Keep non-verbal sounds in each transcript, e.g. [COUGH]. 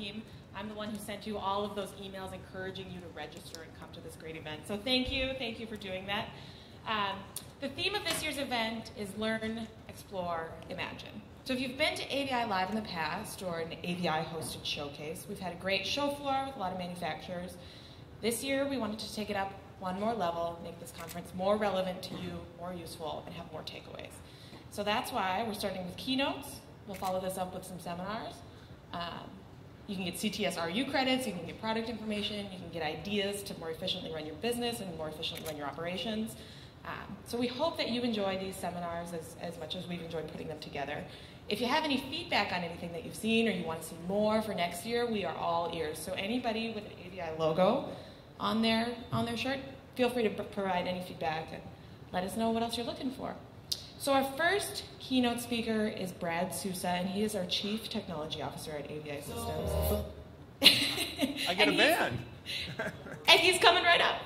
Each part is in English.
team. I'm the one who sent you all of those emails encouraging you to register and come to this great event. So thank you, thank you for doing that. Um, the theme of this year's event is Learn, Explore, Imagine. So if you've been to AVI Live in the past or an AVI hosted showcase, we've had a great show floor with a lot of manufacturers. This year we wanted to take it up one more level, make this conference more relevant to you, more useful, and have more takeaways. So that's why we're starting with keynotes. We'll follow this up with some seminars. Um, you can get CTSRU credits, you can get product information, you can get ideas to more efficiently run your business and more efficiently run your operations. Um, so we hope that you enjoy these seminars as, as much as we've enjoyed putting them together. If you have any feedback on anything that you've seen or you want to see more for next year, we are all ears. So anybody with an AVI logo on their, on their shirt, feel free to provide any feedback and let us know what else you're looking for. So our first keynote speaker is Brad Sousa, and he is our Chief Technology Officer at AVI Systems. I get a band. [LAUGHS] and he's coming right up.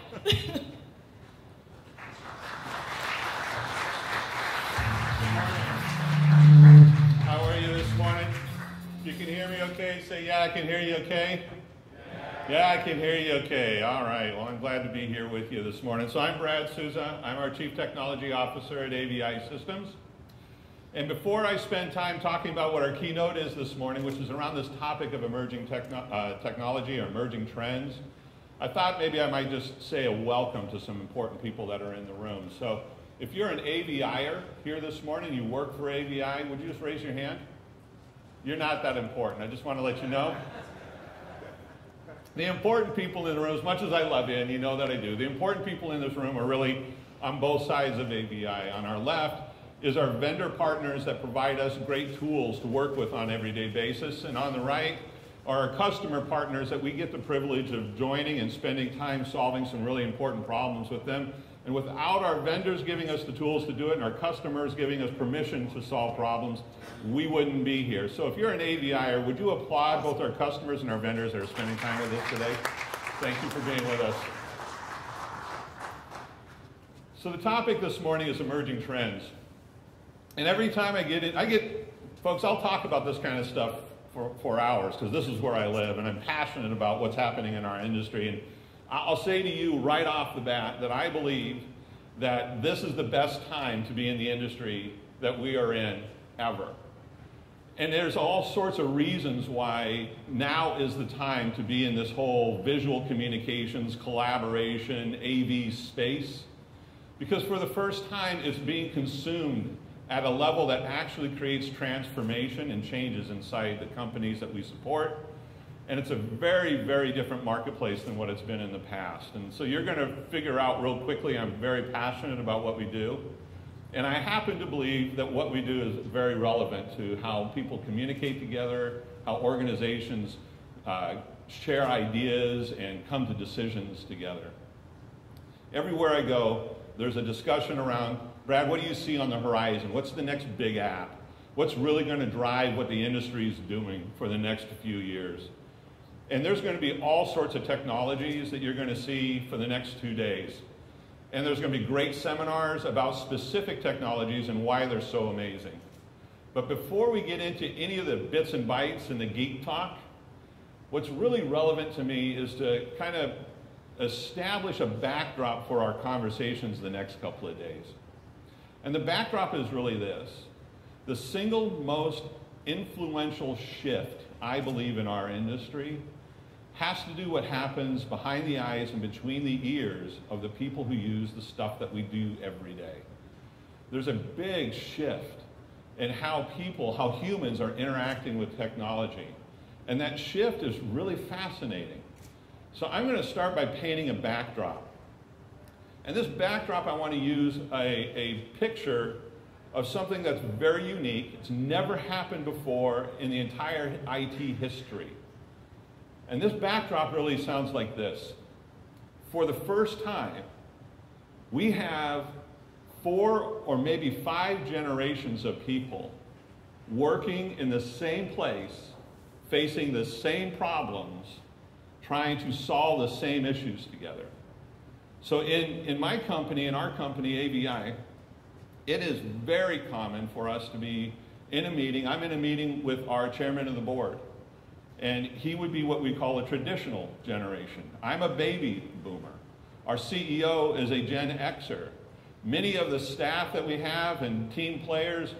How are you this morning? You can hear me okay? Say, yeah, I can hear you okay. Yeah, I can hear you okay. All right. Well, I'm glad to be here with you this morning. So I'm Brad Sousa. I'm our Chief Technology Officer at AVI Systems. And before I spend time talking about what our keynote is this morning, which is around this topic of emerging techno uh, technology or emerging trends, I thought maybe I might just say a welcome to some important people that are in the room. So if you're an AVIer here this morning, you work for AVI, would you just raise your hand? You're not that important. I just want to let you know. The important people in the room, as much as I love you, and you know that I do, the important people in this room are really on both sides of AVI. On our left is our vendor partners that provide us great tools to work with on an everyday basis. And on the right are our customer partners that we get the privilege of joining and spending time solving some really important problems with them. And without our vendors giving us the tools to do it and our customers giving us permission to solve problems, we wouldn't be here. So if you're an AVIer, would you applaud both our customers and our vendors that are spending time with us today? Thank you for being with us. So the topic this morning is emerging trends. And every time I get it, I get, folks, I'll talk about this kind of stuff for, for hours because this is where I live and I'm passionate about what's happening in our industry. And I'll say to you right off the bat that I believe that this is the best time to be in the industry that we are in ever. And there's all sorts of reasons why now is the time to be in this whole visual communications, collaboration, AV space. Because for the first time, it's being consumed at a level that actually creates transformation and changes inside the companies that we support and it's a very, very different marketplace than what it's been in the past. And so you're going to figure out real quickly, I'm very passionate about what we do. And I happen to believe that what we do is very relevant to how people communicate together, how organizations uh, share ideas and come to decisions together. Everywhere I go, there's a discussion around, Brad, what do you see on the horizon? What's the next big app? What's really going to drive what the industry is doing for the next few years? And there's going to be all sorts of technologies that you're going to see for the next two days. And there's going to be great seminars about specific technologies and why they're so amazing. But before we get into any of the bits and bytes and the geek talk, what's really relevant to me is to kind of establish a backdrop for our conversations the next couple of days. And the backdrop is really this. The single most influential shift, I believe, in our industry has to do what happens behind the eyes and between the ears of the people who use the stuff that we do every day. There's a big shift in how people, how humans are interacting with technology. And that shift is really fascinating. So I'm going to start by painting a backdrop. And this backdrop, I want to use a, a picture of something that's very unique. It's never happened before in the entire IT history. And this backdrop really sounds like this. For the first time, we have four or maybe five generations of people working in the same place, facing the same problems, trying to solve the same issues together. So in, in my company, in our company, AVI, it is very common for us to be in a meeting. I'm in a meeting with our chairman of the board And he would be what we call a traditional generation. I'm a baby boomer. Our CEO is a Gen Xer. Many of the staff that we have and team players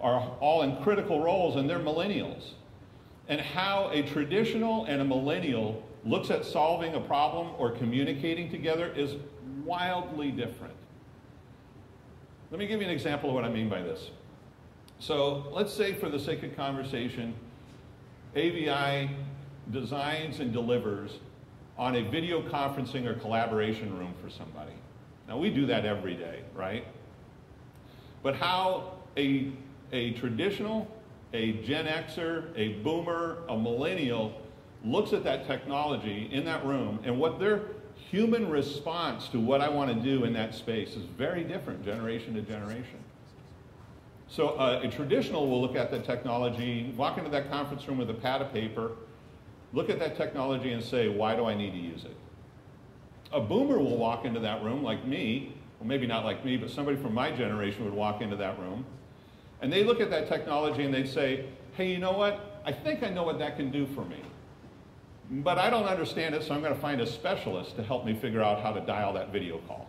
are all in critical roles, and they're millennials. And how a traditional and a millennial looks at solving a problem or communicating together is wildly different. Let me give you an example of what I mean by this. So let's say, for the sake of conversation, AVI designs and delivers on a video conferencing or collaboration room for somebody. Now, we do that every day, right? But how a, a traditional, a Gen Xer, a boomer, a millennial looks at that technology in that room and what their human response to what I want to do in that space is very different generation to generation. So uh, a traditional will look at the technology, walk into that conference room with a pad of paper, look at that technology and say, why do I need to use it? A boomer will walk into that room like me, well maybe not like me, but somebody from my generation would walk into that room, and they look at that technology and they'd say, hey, you know what? I think I know what that can do for me. But I don't understand it, so I'm going to find a specialist to help me figure out how to dial that video call.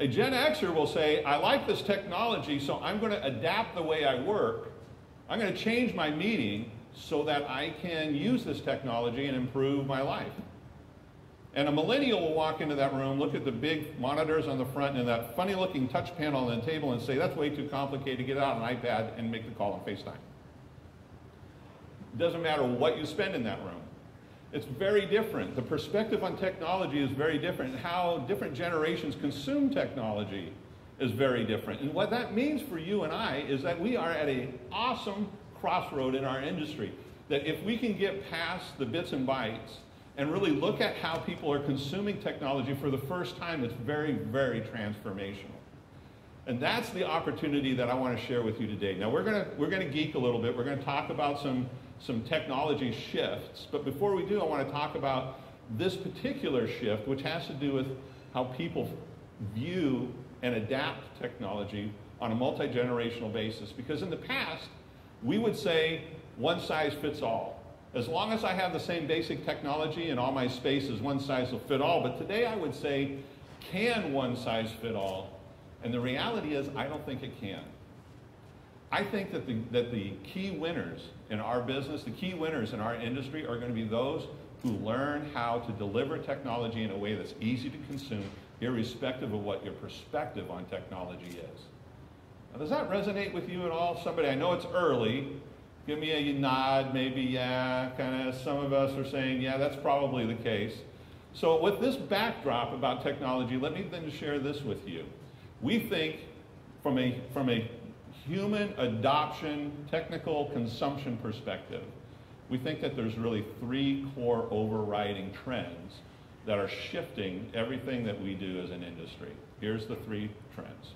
A Gen Xer will say, I like this technology, so I'm going to adapt the way I work. I'm going to change my meeting so that I can use this technology and improve my life. And a millennial will walk into that room, look at the big monitors on the front and that funny looking touch panel on the table and say, that's way too complicated, get out an iPad and make the call on FaceTime. It doesn't matter what you spend in that room. It's very different. The perspective on technology is very different. How different generations consume technology is very different. And what that means for you and I is that we are at an awesome crossroad in our industry. That if we can get past the bits and bytes and really look at how people are consuming technology for the first time, it's very, very transformational. And that's the opportunity that I want to share with you today. Now we're going to we're to geek a little bit. We're going to talk about some some technology shifts. But before we do, I want to talk about this particular shift, which has to do with how people view and adapt technology on a multi-generational basis. Because in the past, we would say one size fits all. As long as I have the same basic technology in all my spaces, one size will fit all. But today I would say, can one size fit all? And the reality is, I don't think it can. I think that the, that the key winners in our business, the key winners in our industry are going to be those who learn how to deliver technology in a way that's easy to consume, irrespective of what your perspective on technology is. Now, does that resonate with you at all? Somebody, I know it's early. Give me a nod, maybe, yeah. Kind of some of us are saying, yeah, that's probably the case. So, with this backdrop about technology, let me then share this with you. We think from a, from a human adoption, technical consumption perspective, we think that there's really three core overriding trends that are shifting everything that we do as an industry. Here's the three trends.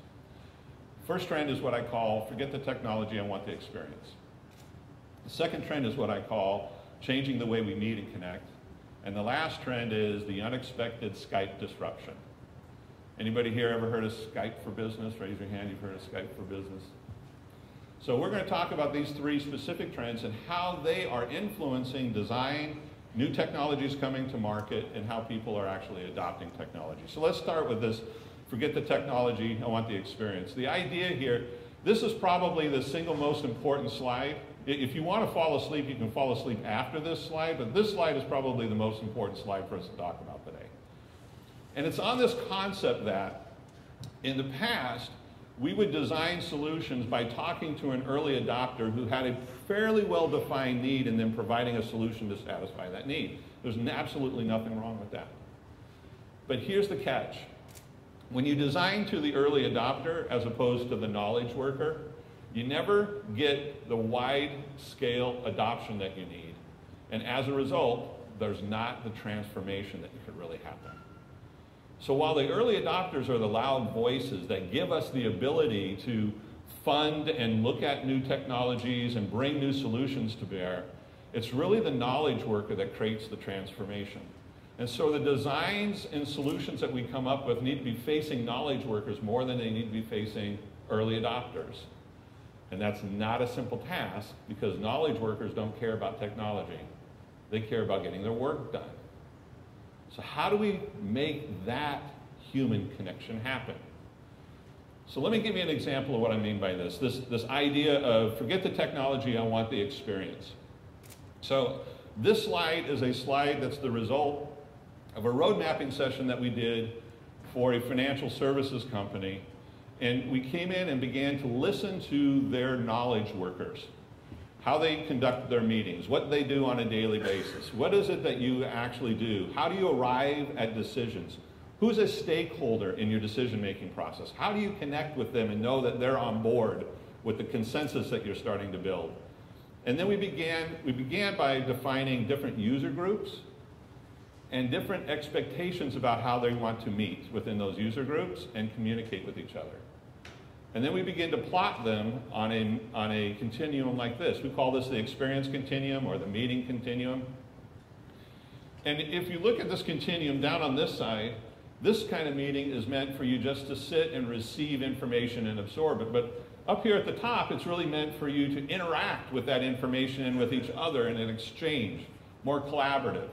First trend is what I call forget the technology, I want the experience. The second trend is what I call changing the way we meet and connect. And the last trend is the unexpected Skype disruption. Anybody here ever heard of Skype for Business? Raise your hand, you've heard of Skype for Business. So we're going to talk about these three specific trends and how they are influencing design, new technologies coming to market, and how people are actually adopting technology. So let's start with this. Forget the technology, I want the experience. The idea here, this is probably the single most important slide. If you want to fall asleep, you can fall asleep after this slide, but this slide is probably the most important slide for us to talk about today. And it's on this concept that in the past, we would design solutions by talking to an early adopter who had a fairly well-defined need and then providing a solution to satisfy that need. There's absolutely nothing wrong with that. But here's the catch. When you design to the early adopter as opposed to the knowledge worker, you never get the wide scale adoption that you need. And as a result, there's not the transformation that could really happen. So while the early adopters are the loud voices that give us the ability to fund and look at new technologies and bring new solutions to bear, it's really the knowledge worker that creates the transformation. And so the designs and solutions that we come up with need to be facing knowledge workers more than they need to be facing early adopters. And that's not a simple task because knowledge workers don't care about technology. They care about getting their work done. So, how do we make that human connection happen? So, let me give you an example of what I mean by this this, this idea of forget the technology, I want the experience. So, this slide is a slide that's the result of a road mapping session that we did for a financial services company. And we came in and began to listen to their knowledge workers, how they conduct their meetings, what they do on a daily basis. What is it that you actually do? How do you arrive at decisions? Who's a stakeholder in your decision making process? How do you connect with them and know that they're on board with the consensus that you're starting to build? And then we began, we began by defining different user groups and different expectations about how they want to meet within those user groups and communicate with each other. And then we begin to plot them on a, on a continuum like this. We call this the experience continuum or the meeting continuum. And if you look at this continuum down on this side, this kind of meeting is meant for you just to sit and receive information and absorb it. But up here at the top, it's really meant for you to interact with that information and with each other in an exchange, more collaborative.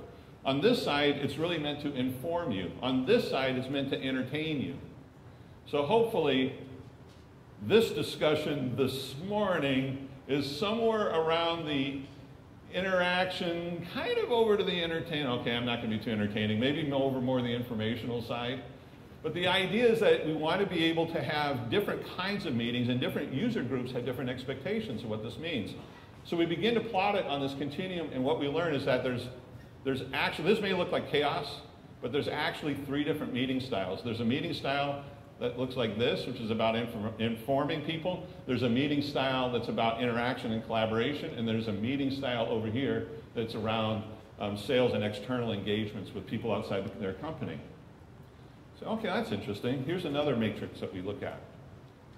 On this side, it's really meant to inform you. On this side, it's meant to entertain you. So hopefully, this discussion this morning is somewhere around the interaction, kind of over to the entertain. Okay, I'm not going to be too entertaining. Maybe over more the informational side. But the idea is that we want to be able to have different kinds of meetings, and different user groups have different expectations of what this means. So we begin to plot it on this continuum, and what we learn is that there's there's actually, this may look like chaos, but there's actually three different meeting styles. There's a meeting style that looks like this, which is about inform informing people. There's a meeting style that's about interaction and collaboration, and there's a meeting style over here that's around um, sales and external engagements with people outside the, their company. So, okay, that's interesting. Here's another matrix that we look at.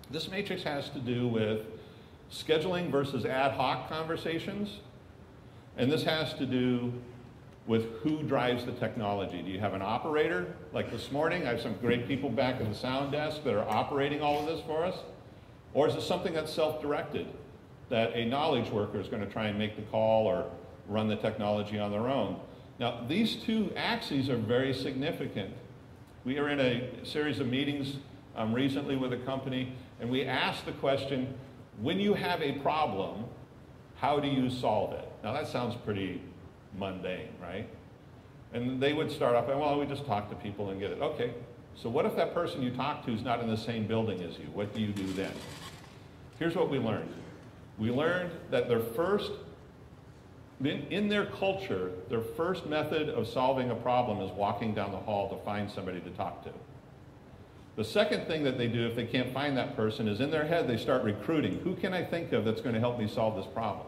This matrix has to do with scheduling versus ad hoc conversations, and this has to do with who drives the technology. Do you have an operator? Like this morning, I have some great people back at the sound desk that are operating all of this for us. Or is it something that's self-directed, that a knowledge worker is going to try and make the call or run the technology on their own? Now, these two axes are very significant. We are in a series of meetings um, recently with a company, and we asked the question, when you have a problem, how do you solve it? Now, that sounds pretty mundane, right? And they would start off, and well, we just talk to people and get it. Okay, so what if that person you talk to is not in the same building as you? What do you do then? Here's what we learned. We learned that their first, in their culture, their first method of solving a problem is walking down the hall to find somebody to talk to. The second thing that they do if they can't find that person is in their head they start recruiting. Who can I think of that's going to help me solve this problem?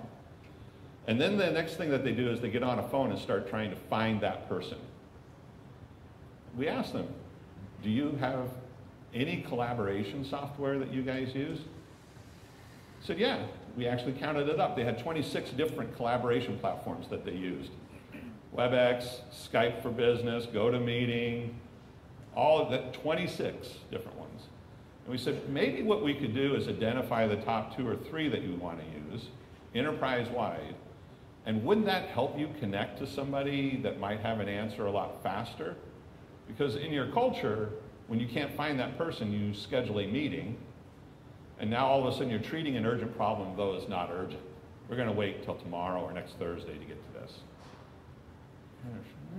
And then the next thing that they do is they get on a phone and start trying to find that person. We ask them, do you have any collaboration software that you guys use? said, yeah, we actually counted it up. They had 26 different collaboration platforms that they used. WebEx, Skype for Business, GoToMeeting, all of that, 26 different ones. And we said, maybe what we could do is identify the top two or three that you want to use enterprise-wide, and wouldn't that help you connect to somebody that might have an answer a lot faster? Because in your culture, when you can't find that person, you schedule a meeting, and now all of a sudden you're treating an urgent problem, though it's not urgent. We're going to wait until tomorrow or next Thursday to get to this.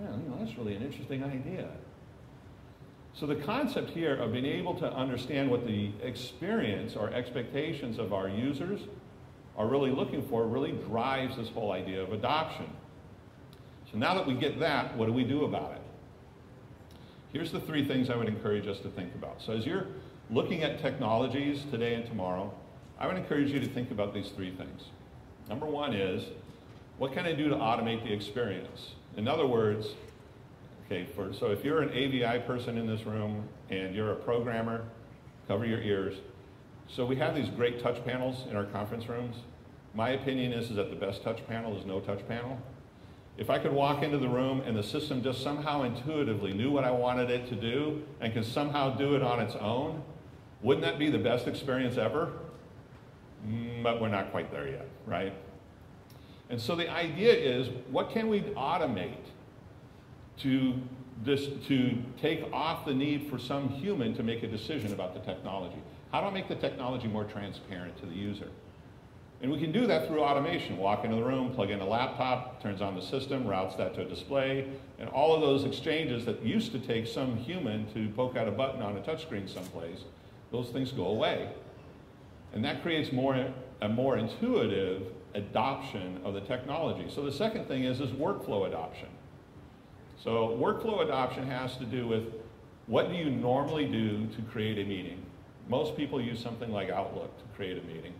Yeah, you know, that's really an interesting idea. So the concept here of being able to understand what the experience or expectations of our users are really looking for really drives this whole idea of adoption. So now that we get that, what do we do about it? Here's the three things I would encourage us to think about. So as you're looking at technologies today and tomorrow, I would encourage you to think about these three things. Number one is, what can I do to automate the experience? In other words, okay, for, so if you're an AVI person in this room and you're a programmer, cover your ears, so we have these great touch panels in our conference rooms. My opinion is, is that the best touch panel is no touch panel. If I could walk into the room and the system just somehow intuitively knew what I wanted it to do and can somehow do it on its own, wouldn't that be the best experience ever? mm, but we're not quite there yet, right? And so the idea is, what can we automate to, this, to take off the need for some human to make a decision about the technology? How do I make the technology more transparent to the user? And we can do that through automation. Walk into the room, plug in a laptop, turns on the system, routes that to a display, and all of those exchanges that used to take some human to poke out a button on a touchscreen someplace, those things go away. And that creates more, a more intuitive adoption of the technology. So the second thing is, is workflow adoption. So workflow adoption has to do with what do you normally do to create a meeting? Most people use something like Outlook to create a meeting.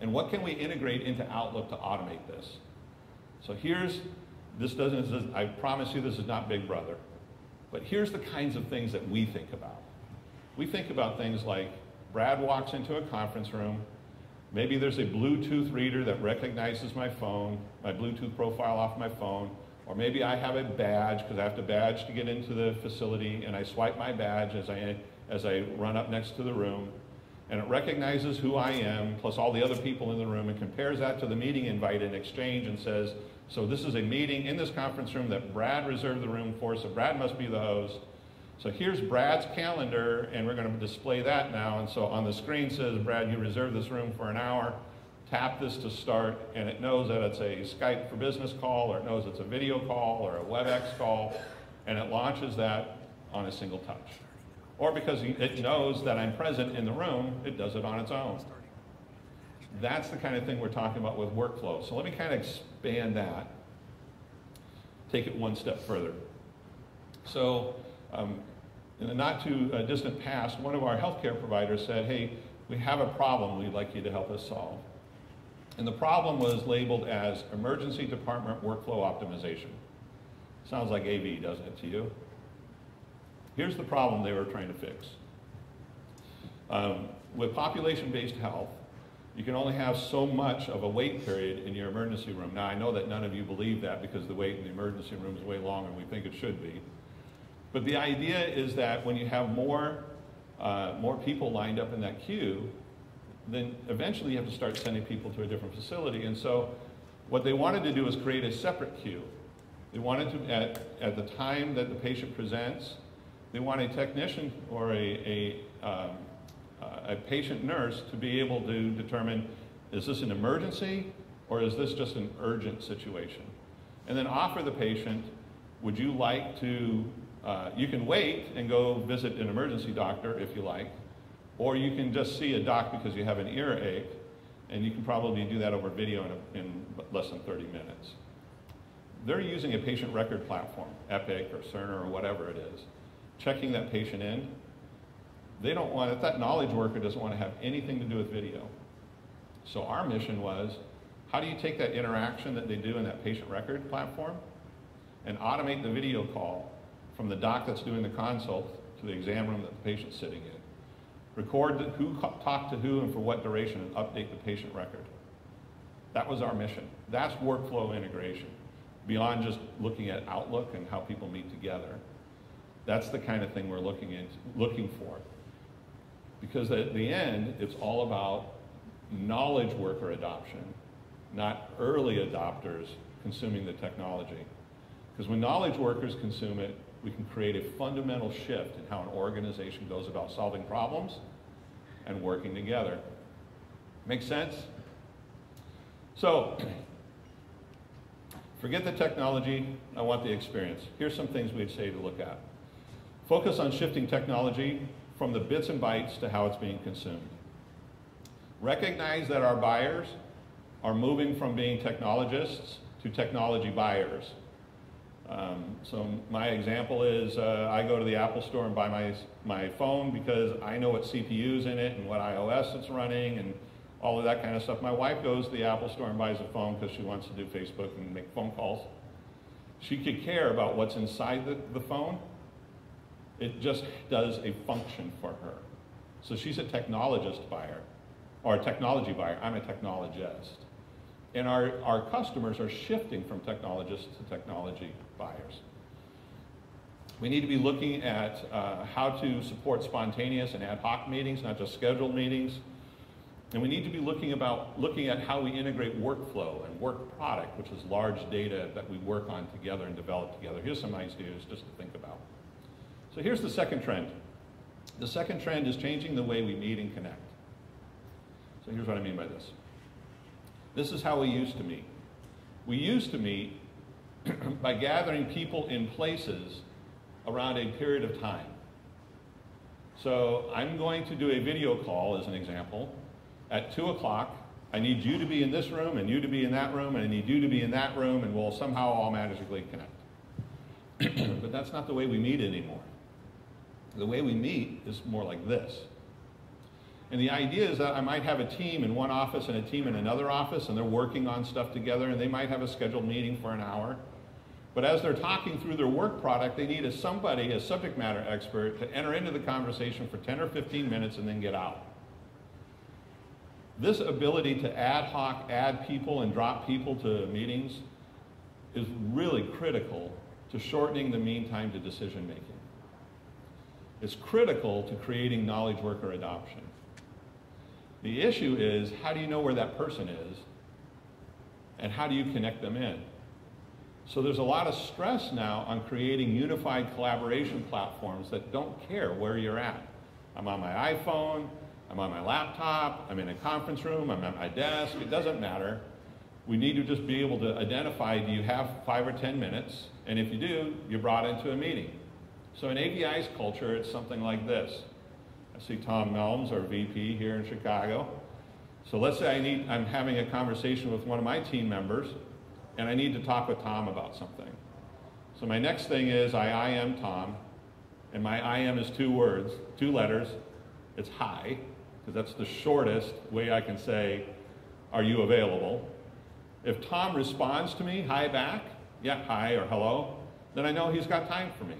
And what can we integrate into Outlook to automate this? So here's, this doesn't, I promise you this is not Big Brother, but here's the kinds of things that we think about. We think about things like Brad walks into a conference room, maybe there's a Bluetooth reader that recognizes my phone, my Bluetooth profile off my phone, or maybe I have a badge because I have to badge to get into the facility and I swipe my badge as I, as I run up next to the room and it recognizes who I am, plus all the other people in the room, and compares that to the meeting invite in exchange and says, so this is a meeting in this conference room that Brad reserved the room for, so Brad must be the host. So here's Brad's calendar, and we're going to display that now. And so on the screen says, Brad, you reserved this room for an hour. Tap this to start, and it knows that it's a Skype for business call, or it knows it's a video call, or a WebEx call, and it launches that on a single touch or because it knows that I'm present in the room, it does it on its own. That's the kind of thing we're talking about with workflow. So let me kind of expand that, take it one step further. So um, in the not too uh, distant past, one of our healthcare providers said, hey, we have a problem we'd like you to help us solve. And the problem was labeled as emergency department workflow optimization. Sounds like AV, doesn't it to you? Here's the problem they were trying to fix. Um, with population-based health, you can only have so much of a wait period in your emergency room. Now, I know that none of you believe that because the wait in the emergency room is way longer than we think it should be. But the idea is that when you have more, uh, more people lined up in that queue, then eventually you have to start sending people to a different facility. And so what they wanted to do was create a separate queue. They wanted to, at, at the time that the patient presents, they want a technician or a, a, um, a patient nurse to be able to determine, is this an emergency or is this just an urgent situation? And then offer the patient, would you like to, uh, you can wait and go visit an emergency doctor if you like, or you can just see a doc because you have an earache, and you can probably do that over video in, a, in less than 30 minutes. They're using a patient record platform, Epic or Cerner or whatever it is checking that patient in, they don't want, if that knowledge worker doesn't want to have anything to do with video. So our mission was, how do you take that interaction that they do in that patient record platform and automate the video call from the doc that's doing the consult to the exam room that the patient's sitting in? Record who talked to who and for what duration and update the patient record. That was our mission. That's workflow integration, beyond just looking at Outlook and how people meet together. That's the kind of thing we're looking, in, looking for. Because at the end, it's all about knowledge worker adoption, not early adopters consuming the technology. Because when knowledge workers consume it, we can create a fundamental shift in how an organization goes about solving problems and working together. Make sense? So, [CLEARS THROAT] forget the technology, I want the experience. Here's some things we'd say to look at. Focus on shifting technology from the bits and bytes to how it's being consumed. Recognize that our buyers are moving from being technologists to technology buyers. Um, so my example is uh, I go to the Apple store and buy my, my phone because I know what CPU's in it and what iOS it's running and all of that kind of stuff. My wife goes to the Apple store and buys a phone because she wants to do Facebook and make phone calls. She could care about what's inside the, the phone, it just does a function for her. So she's a technologist buyer, or a technology buyer. I'm a technologist. And our, our customers are shifting from technologists to technology buyers. We need to be looking at uh, how to support spontaneous and ad hoc meetings, not just scheduled meetings. And we need to be looking, about, looking at how we integrate workflow and work product, which is large data that we work on together and develop together. Here's some ideas just to think about. So here's the second trend. The second trend is changing the way we meet and connect. So here's what I mean by this. This is how we used to meet. We used to meet [CLEARS THROAT] by gathering people in places around a period of time. So I'm going to do a video call as an example at 2 o'clock. I need you to be in this room and you to be in that room and I need you to be in that room and we'll somehow all magically connect. [CLEARS THROAT] but that's not the way we meet anymore. The way we meet is more like this. And the idea is that I might have a team in one office and a team in another office, and they're working on stuff together, and they might have a scheduled meeting for an hour. But as they're talking through their work product, they need a somebody, a subject matter expert, to enter into the conversation for 10 or 15 minutes and then get out. This ability to ad hoc add people and drop people to meetings is really critical to shortening the mean time to decision making. It's critical to creating knowledge worker adoption. The issue is how do you know where that person is and how do you connect them in? So there's a lot of stress now on creating unified collaboration platforms that don't care where you're at. I'm on my iPhone, I'm on my laptop, I'm in a conference room, I'm at my desk, it doesn't matter. We need to just be able to identify do you have five or 10 minutes? And if you do, you're brought into a meeting. So in AVI's culture, it's something like this. I see Tom Melms, our VP here in Chicago. So let's say I need, I'm having a conversation with one of my team members, and I need to talk with Tom about something. So my next thing is I IM Tom, and my IM is two words, two letters. It's hi, because that's the shortest way I can say, are you available? If Tom responds to me, hi back, yeah, hi or hello, then I know he's got time for me.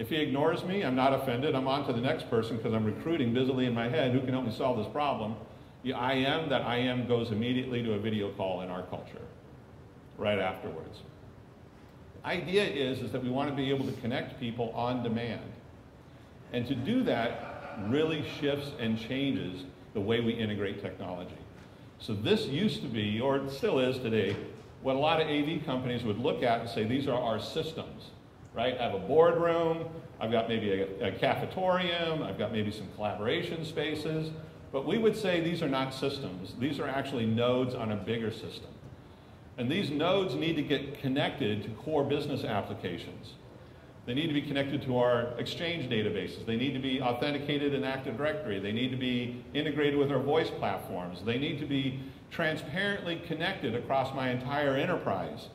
If he ignores me, I'm not offended. I'm on to the next person because I'm recruiting busily in my head who can help me solve this problem. The IM, that IM goes immediately to a video call in our culture right afterwards. The idea is, is that we want to be able to connect people on demand. And to do that really shifts and changes the way we integrate technology. So this used to be, or it still is today, what a lot of AV companies would look at and say, these are our systems, right? I have a boardroom, I've got maybe a, a cafetorium, I've got maybe some collaboration spaces, but we would say these are not systems. These are actually nodes on a bigger system. And these nodes need to get connected to core business applications. They need to be connected to our exchange databases. They need to be authenticated in Active Directory. They need to be integrated with our voice platforms. They need to be transparently connected across my entire enterprise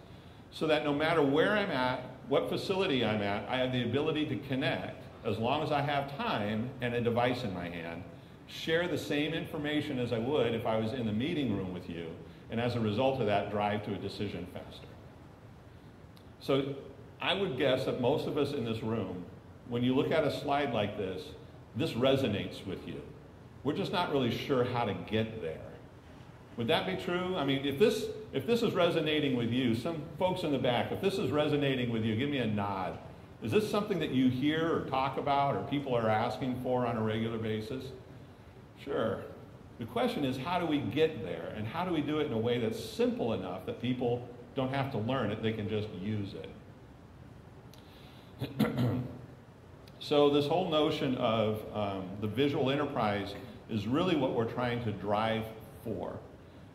so that no matter where I'm at, what facility I'm at, I have the ability to connect as long as I have time and a device in my hand, share the same information as I would if I was in the meeting room with you, and as a result of that, drive to a decision faster. So I would guess that most of us in this room, when you look at a slide like this, this resonates with you. We're just not really sure how to get there. Would that be true? I mean, if this, if this is resonating with you, some folks in the back, if this is resonating with you, give me a nod. Is this something that you hear or talk about or people are asking for on a regular basis? Sure. The question is, how do we get there? And how do we do it in a way that's simple enough that people don't have to learn it, they can just use it? [CLEARS THROAT] so, this whole notion of um, the visual enterprise is really what we're trying to drive for.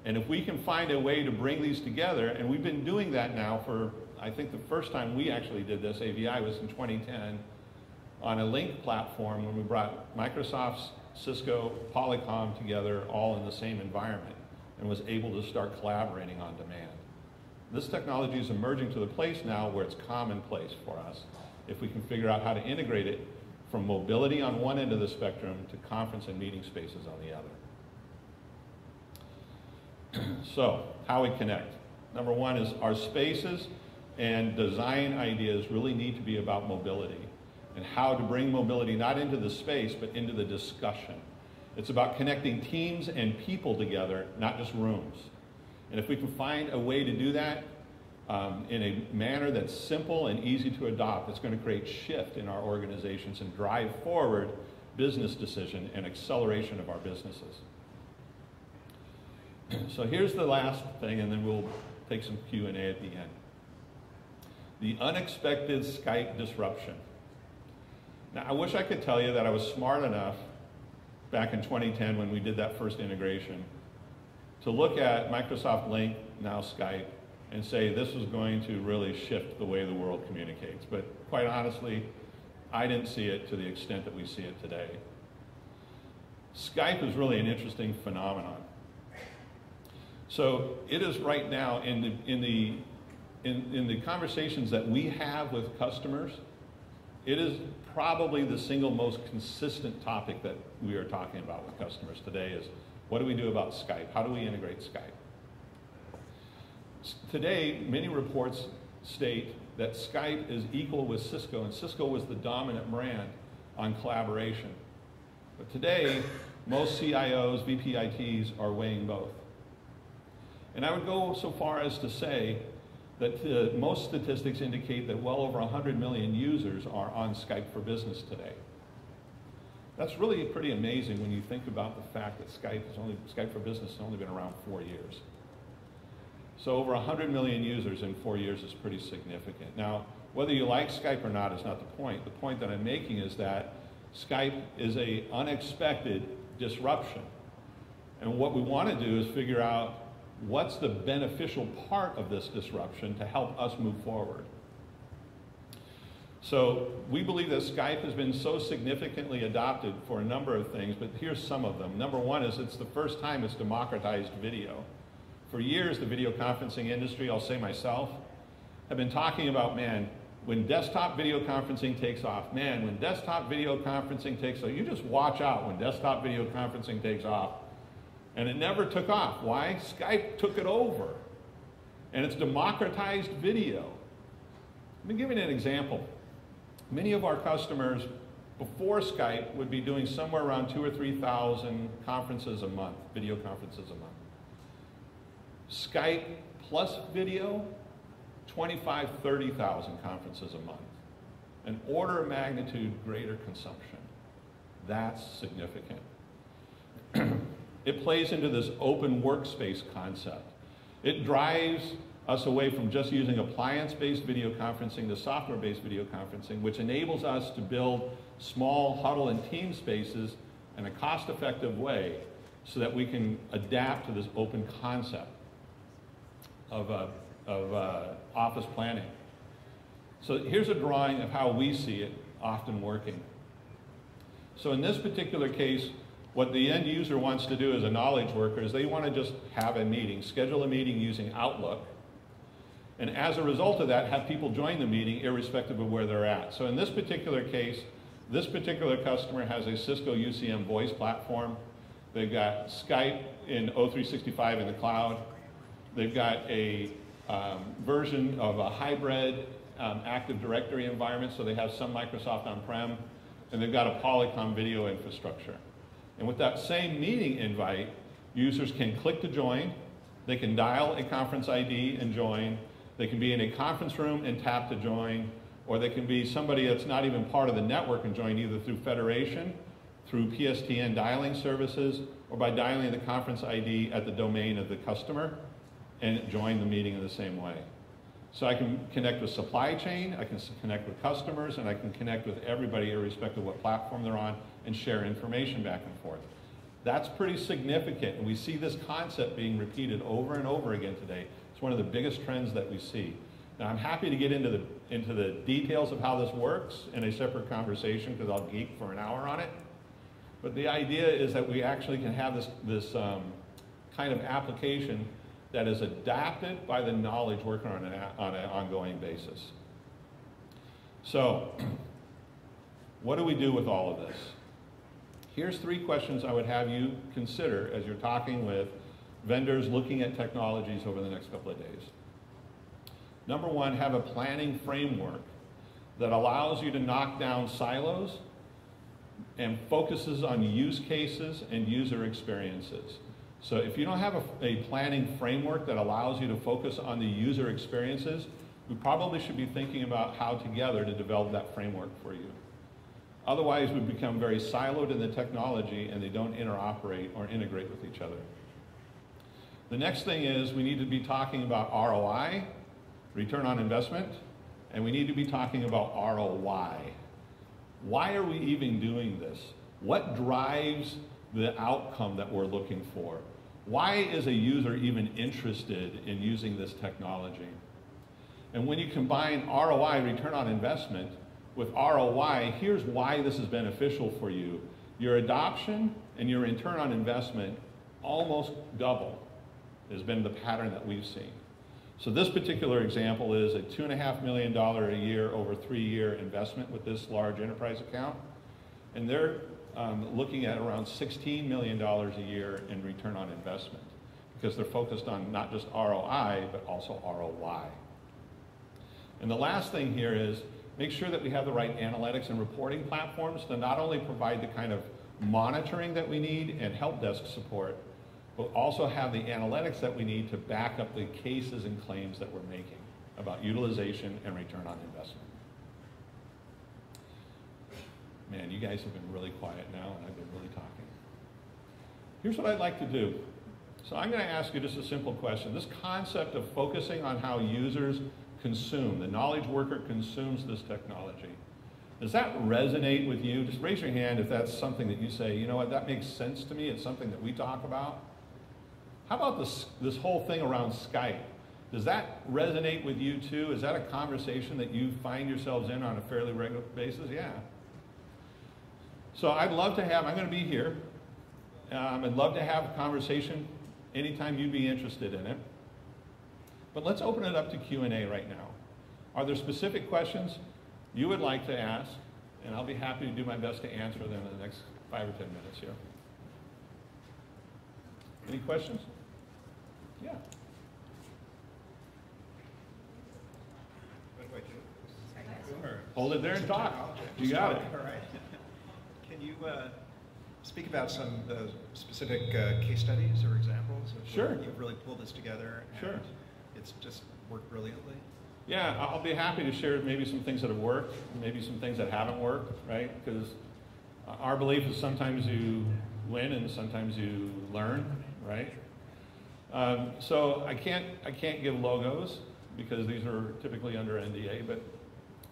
And if we can find a way to bring these together, and we've been doing that now for, I think the first time we actually did this, AVI, was in 2010 on a Lync platform when we brought Microsoft's Cisco, Polycom together all in the same environment and was able to start collaborating on demand. This technology is emerging to the place now where it's commonplace for us if we can figure out how to integrate it from mobility on one end of the spectrum to conference and meeting spaces on the other. [CLEARS THROAT] so, how we connect. Number one is our spaces and design ideas really need to be about mobility and how to bring mobility not into the space, but into the discussion. It's about connecting teams and people together, not just rooms. And if we can find a way to do that um, in a manner that's simple and easy to adopt, it's going to create shift in our organizations and drive forward business decision and acceleration of our businesses. So here's the last thing, and then we'll take some Q&A at the end. The unexpected Skype disruption. Now, I wish I could tell you that I was smart enough back in 2010 when we did that first integration to look at Microsoft Lync, now Skype, and say this is going to really shift the way the world communicates. But quite honestly, I didn't see it to the extent that we see it today. Skype is really an interesting phenomenon. So it is right now in the, in the, in, in the conversations that we have with customers, it is probably the single most consistent topic that we are talking about with customers today is what do we do about Skype? How do we integrate Skype? Today, many reports state that Skype is equal with Cisco, and Cisco was the dominant brand on collaboration. But today, most CIOs, VPITs are weighing both. And I would go so far as to say that uh, most statistics indicate that well over 100 million users are on Skype for Business today. That's really pretty amazing when you think about the fact that Skype, only, Skype for Business has only been around four years. So over 100 million users in four years is pretty significant. Now, whether you like Skype or not is not the point. The point that I'm making is that Skype is a unexpected disruption. And what we want to do is figure out what's the beneficial part of this disruption to help us move forward. So we believe that Skype has been so significantly adopted for a number of things, but here's some of them. Number one is it's the first time it's democratized video. For years, the video conferencing industry, I'll say myself, have been talking about, man, when desktop video conferencing takes off, man, when desktop video conferencing takes off, you just watch out when desktop video conferencing takes off and it never took off. Why? Skype took it over. And it's democratized video. Let me give you an example. Many of our customers before Skype would be doing somewhere around two or 3,000 conferences a month, video conferences a month. Skype plus video, 25, 30,000 conferences a month. An order of magnitude greater consumption. That's significant. It plays into this open workspace concept. It drives us away from just using appliance-based video conferencing to software-based video conferencing, which enables us to build small huddle and team spaces in a cost-effective way so that we can adapt to this open concept of, uh, of uh, office planning. So here's a drawing of how we see it often working. So in this particular case, what the end user wants to do as a knowledge worker is they want to just have a meeting, schedule a meeting using Outlook, and as a result of that, have people join the meeting irrespective of where they're at. So in this particular case, this particular customer has a Cisco UCM voice platform. They've got Skype in O365 in the cloud. They've got a um, version of a hybrid um, Active Directory environment, so they have some Microsoft on-prem, and they've got a Polycom video infrastructure. And with that same meeting invite, users can click to join, they can dial a conference ID and join, they can be in a conference room and tap to join, or they can be somebody that's not even part of the network and join either through Federation, through PSTN dialing services, or by dialing the conference ID at the domain of the customer and join the meeting in the same way. So I can connect with supply chain, I can connect with customers, and I can connect with everybody irrespective of what platform they're on and share information back and forth. That's pretty significant, and we see this concept being repeated over and over again today. It's one of the biggest trends that we see. Now, I'm happy to get into the, into the details of how this works in a separate conversation because I'll geek for an hour on it. But the idea is that we actually can have this, this um, kind of application that is adapted by the knowledge worker on an, on an ongoing basis. So, [CLEARS THROAT] what do we do with all of this? Here's three questions I would have you consider as you're talking with vendors looking at technologies over the next couple of days. Number one, have a planning framework that allows you to knock down silos and focuses on use cases and user experiences. So if you don't have a, a, planning framework that allows you to focus on the user experiences, we probably should be thinking about how together to develop that framework for you. Otherwise, we become very siloed in the technology and they don't interoperate or integrate with each other. The next thing is we need to be talking about ROI, return on investment, and we need to be talking about ROI. Why are we even doing this? What drives the outcome that we're looking for? Why is a user even interested in using this technology? And when you combine ROI, return on investment, with ROI, here's why this is beneficial for you. Your adoption and your return on investment almost double has been the pattern that we've seen. So this particular example is a $2.5 million a year over three-year investment with this large enterprise account. And they're um, looking at around $16 million a year in return on investment because they're focused on not just ROI, but also ROI. And the last thing here is make sure that we have the right analytics and reporting platforms to not only provide the kind of monitoring that we need and help desk support, but also have the analytics that we need to back up the cases and claims that we're making about utilization and return on investment. Man, you guys have been really quiet now, and I've been really talking. Here's what I'd like to do. So I'm going to ask you just a simple question. This concept of focusing on how users consume, the knowledge worker consumes this technology. Does that resonate with you? Just raise your hand if that's something that you say, you know what, that makes sense to me. It's something that we talk about. How about this, this whole thing around Skype? Does that resonate with you too? Is that a conversation that you find yourselves in on a fairly regular basis? Yeah. So I'd love to have, I'm going to be here. Um, I'd love to have a conversation anytime you'd be interested in it. But let's open it up to Q&A right now. Are there specific questions you would like to ask? And I'll be happy to do my best to answer them in the next five or 10 minutes here. Any questions? Yeah. Hold it there and talk. You got it. All right. Can you uh, speak about some uh, specific uh, case studies or examples of Sure. you've really pulled this together Sure. It's just worked brilliantly? Yeah, I'll be happy to share maybe some things that have worked, maybe some things that haven't worked, right? Because our belief is sometimes you win and sometimes you learn, right? Um, so I can't I can't give logos because these are typically under NDA. But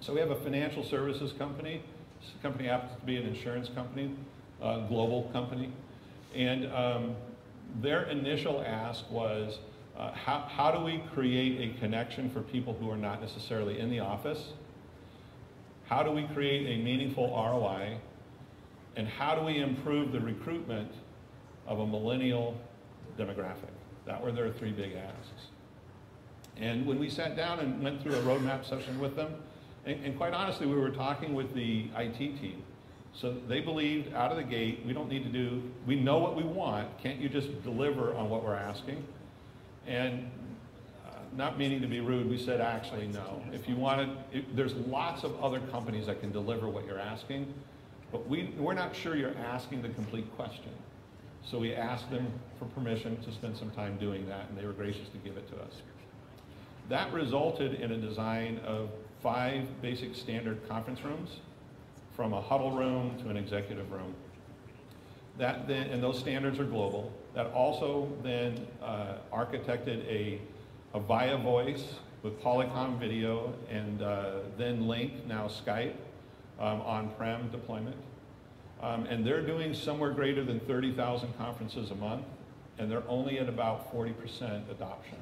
so we have a financial services company. This company happens to be an insurance company, a global company, and um, their initial ask was. Uh, how, how do we create a connection for people who are not necessarily in the office? How do we create a meaningful ROI? And how do we improve the recruitment of a millennial demographic? That were their three big asks. And when we sat down and went through a roadmap session with them, and, and quite honestly, we were talking with the IT team. So they believed out of the gate, we don't need to do, we know what we want. Can't you just deliver on what we're asking? And uh, not meaning to be rude, we said actually no. If you wanted, it, there's lots of other companies that can deliver what you're asking, but we, we're not sure you're asking the complete question. So we asked them for permission to spend some time doing that, and they were gracious to give it to us. That resulted in a design of five basic standard conference rooms, from a huddle room to an executive room. That then, and those standards are global. That also then uh, architected a, Avaya voice with Polycom video and uh, then Lync, now Skype, um, on-prem deployment. Um, and they're doing somewhere greater than 30,000 conferences a month, and they're only at about 40% adoption.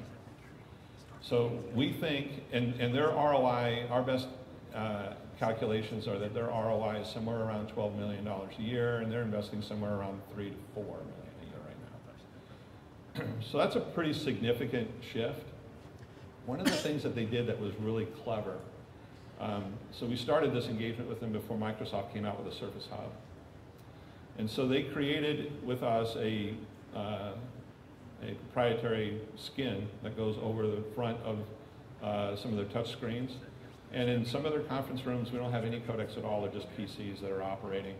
So we think, and, and their ROI, our best uh, calculations are that their ROI is somewhere around $12 million a year, and they're investing somewhere around three to four million a year right now. So that's a pretty significant shift. One of the things that they did that was really clever, um, so we started this engagement with them before Microsoft came out with a Surface Hub. And so they created with us a, uh, a proprietary skin that goes over the front of uh, some of their touch screens. And in some of their conference rooms, we don't have any codecs at all. They're just PCs that are operating.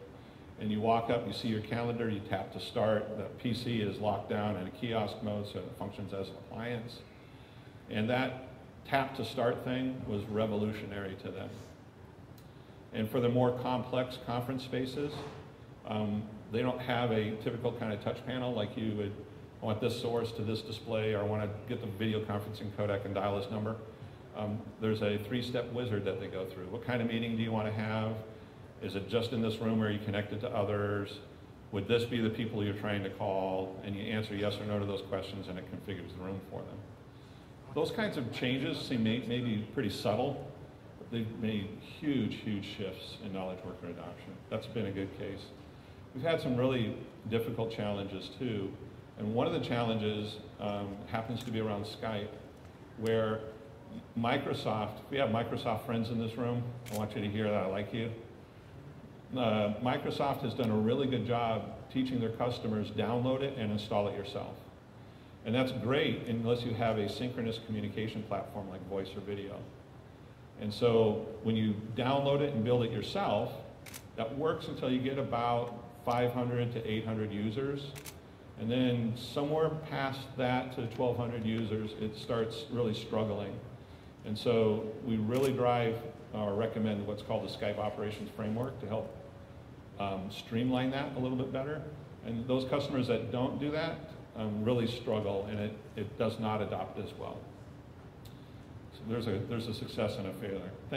And you walk up, you see your calendar, you tap to start. The PC is locked down in a kiosk mode, so it functions as an appliance. And that tap to start thing was revolutionary to them. And for the more complex conference spaces, um, they don't have a typical kind of touch panel like you would I want this source to this display, or I want to get the video conferencing codec and dial this number. Um, there's a three-step wizard that they go through. What kind of meeting do you want to have? Is it just in this room or are you connected to others? Would this be the people you're trying to call? And you answer yes or no to those questions and it configures the room for them. Those kinds of changes seem may, maybe pretty subtle, but they've made huge, huge shifts in knowledge worker adoption. That's been a good case. We've had some really difficult challenges too. And one of the challenges um, happens to be around Skype, where Microsoft, we have Microsoft friends in this room, I want you to hear that I like you. Uh, Microsoft has done a really good job teaching their customers download it and install it yourself. And that's great unless you have a synchronous communication platform like voice or video. And so when you download it and build it yourself, that works until you get about 500 to 800 users. And then somewhere past that to 1,200 users, it starts really struggling. And so we really drive or recommend what's called the Skype Operations Framework to help um, streamline that a little bit better. And those customers that don't do that um, really struggle and it, it does not adopt as well. So there's a, there's a success and a failure. Thanks